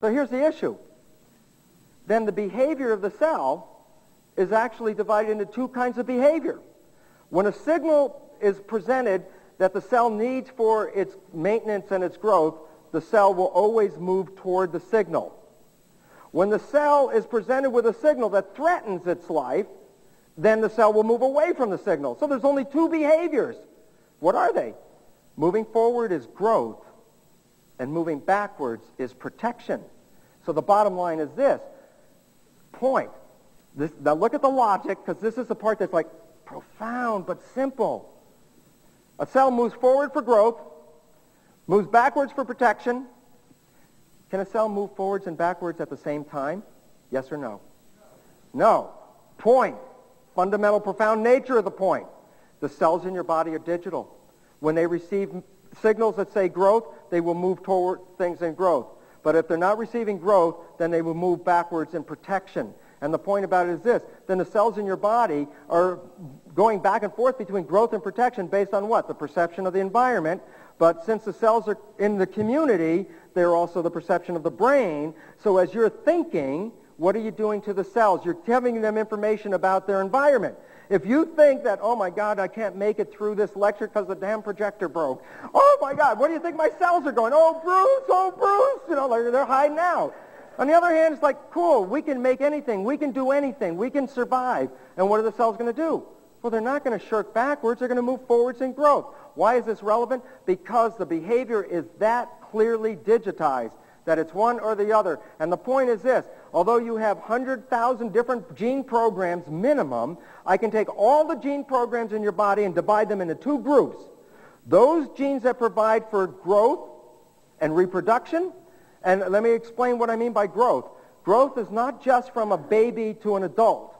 So here's the issue. Then the behavior of the cell is actually divided into two kinds of behavior. When a signal is presented that the cell needs for its maintenance and its growth, the cell will always move toward the signal. When the cell is presented with a signal that threatens its life, then the cell will move away from the signal. So there's only two behaviors. What are they? Moving forward is growth, and moving backwards is protection. So the bottom line is this. Point. This, now look at the logic, because this is the part that's like profound but simple. A cell moves forward for growth, moves backwards for protection. Can a cell move forwards and backwards at the same time? Yes or no? No. Point. Fundamental, profound nature of the point. The cells in your body are digital. When they receive signals that say growth, they will move toward things in growth. But if they're not receiving growth, then they will move backwards in protection. And the point about it is this, then the cells in your body are going back and forth between growth and protection based on what? The perception of the environment. But since the cells are in the community, they're also the perception of the brain. So as you're thinking, what are you doing to the cells? You're giving them information about their environment. If you think that, oh my God, I can't make it through this lecture because the damn projector broke. Oh my God, what do you think my cells are going? Oh, Bruce, oh, Bruce. You know, they're, they're hiding out. On the other hand, it's like, cool, we can make anything. We can do anything. We can survive. And what are the cells going to do? Well, they're not going to shirk backwards. They're going to move forwards in growth. Why is this relevant? Because the behavior is that clearly digitized that it's one or the other. And the point is this. Although you have 100,000 different gene programs minimum, I can take all the gene programs in your body and divide them into two groups. Those genes that provide for growth and reproduction. And let me explain what I mean by growth. Growth is not just from a baby to an adult.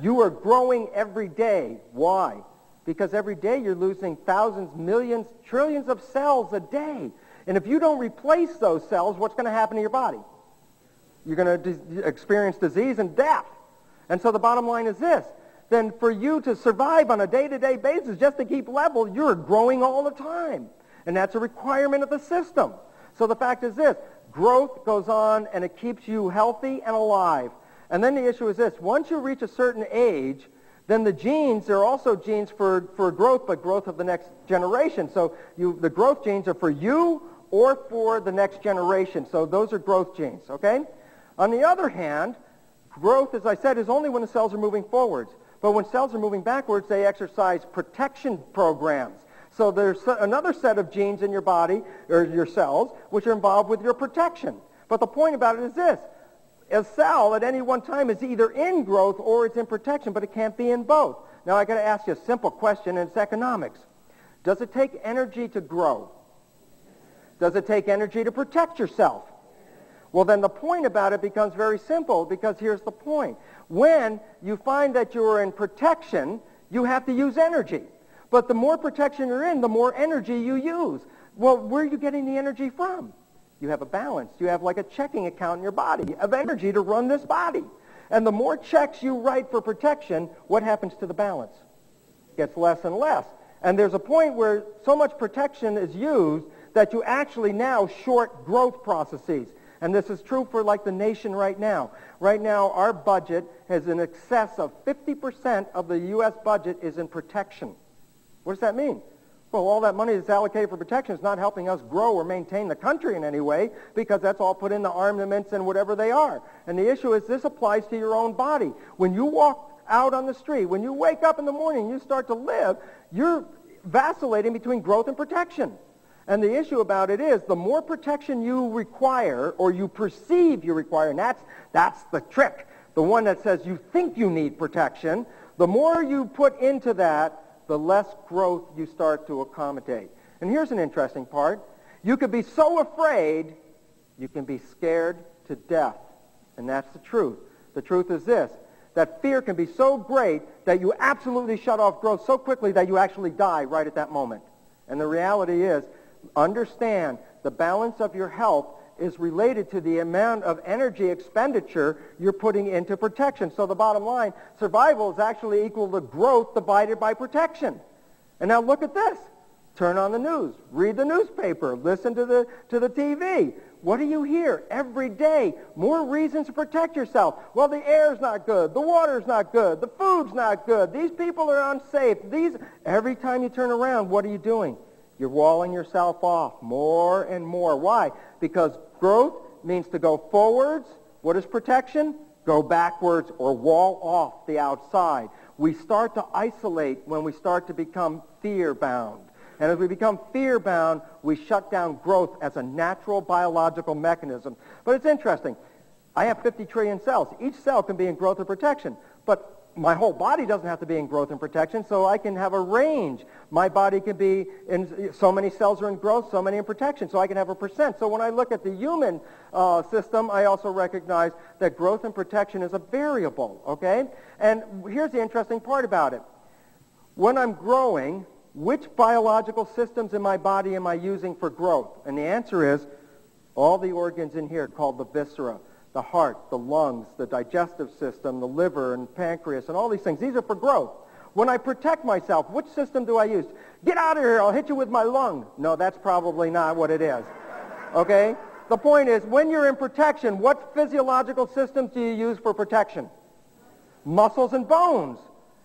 You are growing every day. Why? Because every day you're losing thousands, millions, trillions of cells a day. And if you don't replace those cells, what's going to happen to your body? You're going to experience disease and death. And so the bottom line is this. Then for you to survive on a day-to-day basis, just to keep level, you're growing all the time. And that's a requirement of the system. So the fact is this. Growth goes on and it keeps you healthy and alive. And then the issue is this. Once you reach a certain age, then the genes, there are also genes for, for growth, but growth of the next generation. So you, the growth genes are for you or for the next generation. So those are growth genes, okay? On the other hand, growth, as I said, is only when the cells are moving forwards. But when cells are moving backwards, they exercise protection programs. So there's another set of genes in your body, or your cells, which are involved with your protection. But the point about it is this. A cell at any one time is either in growth or it's in protection, but it can't be in both. Now I've got to ask you a simple question, and it's economics. Does it take energy to grow? Does it take energy to protect yourself? Well, then the point about it becomes very simple because here's the point. When you find that you're in protection, you have to use energy. But the more protection you're in, the more energy you use. Well, where are you getting the energy from? You have a balance. You have like a checking account in your body of energy to run this body. And the more checks you write for protection, what happens to the balance? It gets less and less. And there's a point where so much protection is used that you actually now short growth processes. And this is true for like the nation right now. Right now, our budget has in excess of 50% of the U.S. budget is in protection. What does that mean? Well, all that money that's allocated for protection is not helping us grow or maintain the country in any way because that's all put in the armaments and whatever they are. And the issue is this applies to your own body. When you walk out on the street, when you wake up in the morning, you start to live, you're vacillating between growth and protection. And the issue about it is the more protection you require or you perceive you require, and that's, that's the trick, the one that says you think you need protection, the more you put into that, the less growth you start to accommodate. And here's an interesting part. You could be so afraid, you can be scared to death. And that's the truth. The truth is this, that fear can be so great that you absolutely shut off growth so quickly that you actually die right at that moment. And the reality is understand the balance of your health is related to the amount of energy expenditure you're putting into protection. So the bottom line, survival is actually equal to growth divided by protection. And now look at this. Turn on the news. Read the newspaper. Listen to the, to the TV. What do you hear every day? More reasons to protect yourself. Well, the air's not good. The water's not good. The food's not good. These people are unsafe. These, every time you turn around, what are you doing? You're walling yourself off more and more. Why? Because growth means to go forwards. What is protection? Go backwards or wall off the outside. We start to isolate when we start to become fear-bound. And as we become fear-bound, we shut down growth as a natural biological mechanism. But it's interesting. I have 50 trillion cells. Each cell can be in growth or protection. But my whole body doesn't have to be in growth and protection, so I can have a range. My body can be in, so many cells are in growth, so many in protection, so I can have a percent. So when I look at the human uh, system, I also recognize that growth and protection is a variable, okay? And here's the interesting part about it. When I'm growing, which biological systems in my body am I using for growth? And the answer is all the organs in here called the viscera, the heart, the lungs, the digestive system, the liver and pancreas, and all these things. These are for growth. When I protect myself, which system do I use? Get out of here, I'll hit you with my lung. No, that's probably not what it is. Okay? The point is, when you're in protection, what physiological systems do you use for protection? Muscles and bones.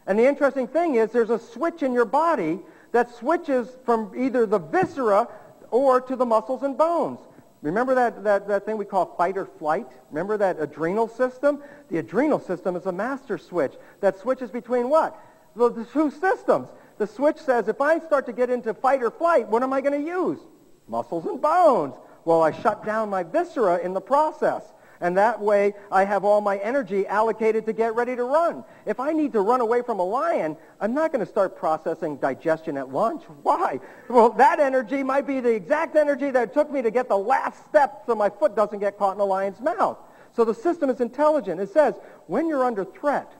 And the interesting thing is there's a switch in your body that switches from either the viscera or to the muscles and bones. Remember that, that, that thing we call fight or flight? Remember that adrenal system? The adrenal system is a master switch that switches between what? The, the two systems. The switch says, if I start to get into fight or flight, what am I going to use? Muscles and bones. Well, I shut down my viscera in the process. And that way I have all my energy allocated to get ready to run. If I need to run away from a lion, I'm not going to start processing digestion at lunch. Why? Well, that energy might be the exact energy that took me to get the last step so my foot doesn't get caught in a lion's mouth. So the system is intelligent. It says when you're under threat,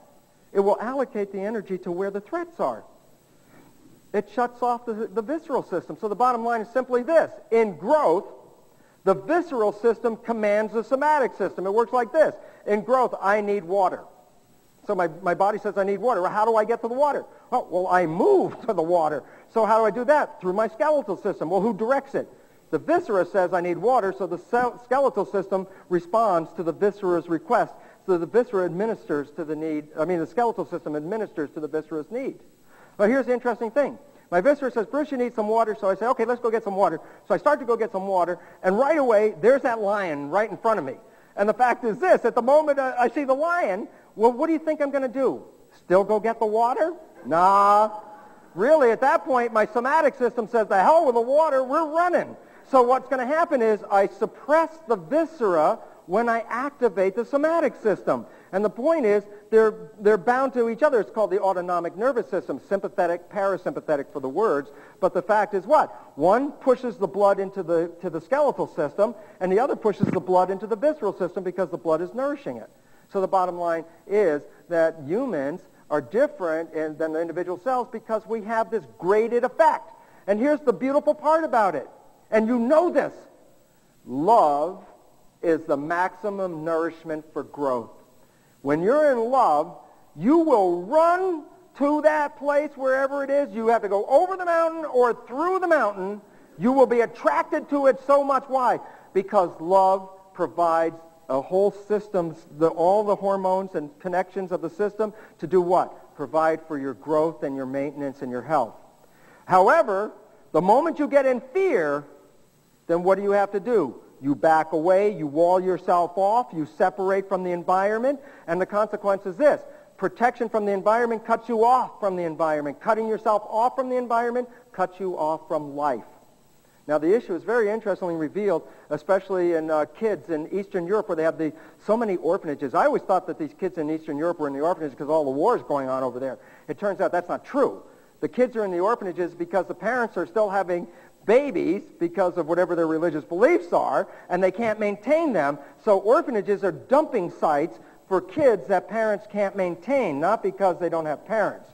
it will allocate the energy to where the threats are. It shuts off the, the visceral system. So the bottom line is simply this. In growth, the visceral system commands the somatic system. It works like this. In growth, I need water. So my, my body says I need water. Well, how do I get to the water? Oh, well, I move to the water. So how do I do that? Through my skeletal system. Well, who directs it? The viscera says I need water, so the skeletal system responds to the viscera's request. So the viscera administers to the need, I mean, the skeletal system administers to the viscera's need. But here's the interesting thing. My viscera says, Bruce, you need some water. So I say, okay, let's go get some water. So I start to go get some water, and right away, there's that lion right in front of me. And the fact is this, at the moment I see the lion, well, what do you think I'm going to do? Still go get the water? Nah. Really, at that point, my somatic system says, the hell with the water, we're running. So what's going to happen is I suppress the viscera when I activate the somatic system. And the point is, they're, they're bound to each other. It's called the autonomic nervous system, sympathetic, parasympathetic for the words. But the fact is what? One pushes the blood into the, to the skeletal system, and the other pushes the blood into the visceral system because the blood is nourishing it. So the bottom line is that humans are different than the individual cells because we have this graded effect. And here's the beautiful part about it. And you know this. Love is the maximum nourishment for growth. When you're in love, you will run to that place wherever it is. You have to go over the mountain or through the mountain. You will be attracted to it so much. Why? Because love provides a whole system, the, all the hormones and connections of the system to do what? Provide for your growth and your maintenance and your health. However, the moment you get in fear, then what do you have to do? You back away, you wall yourself off, you separate from the environment, and the consequence is this. Protection from the environment cuts you off from the environment. Cutting yourself off from the environment cuts you off from life. Now, the issue is very interestingly revealed, especially in uh, kids in Eastern Europe where they have the, so many orphanages. I always thought that these kids in Eastern Europe were in the orphanages because all the wars going on over there. It turns out that's not true. The kids are in the orphanages because the parents are still having babies because of whatever their religious beliefs are, and they can't maintain them. So orphanages are dumping sites for kids that parents can't maintain, not because they don't have parents.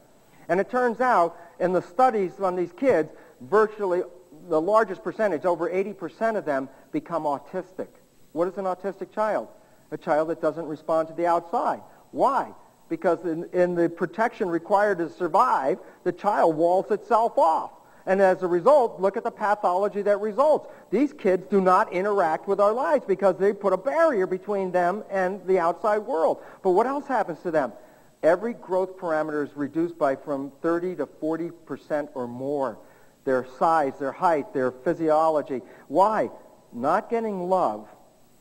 And it turns out in the studies on these kids, virtually the largest percentage, over 80% of them, become autistic. What is an autistic child? A child that doesn't respond to the outside. Why? Because in, in the protection required to survive, the child walls itself off. And as a result, look at the pathology that results. These kids do not interact with our lives because they put a barrier between them and the outside world. But what else happens to them? Every growth parameter is reduced by from 30 to 40 percent or more. Their size, their height, their physiology. Why? Not getting love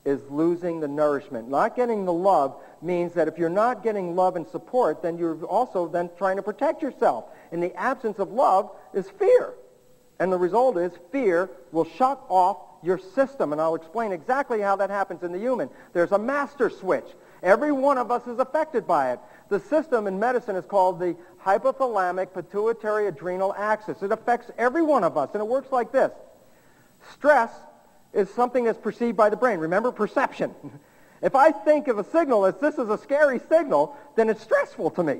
is losing the nourishment. Not getting the love means that if you're not getting love and support, then you're also then trying to protect yourself. In the absence of love is fear. And the result is fear will shut off your system. And I'll explain exactly how that happens in the human. There's a master switch. Every one of us is affected by it. The system in medicine is called the hypothalamic pituitary adrenal axis. It affects every one of us, and it works like this. Stress is something that's perceived by the brain. Remember, perception. if I think of a signal as this is a scary signal, then it's stressful to me.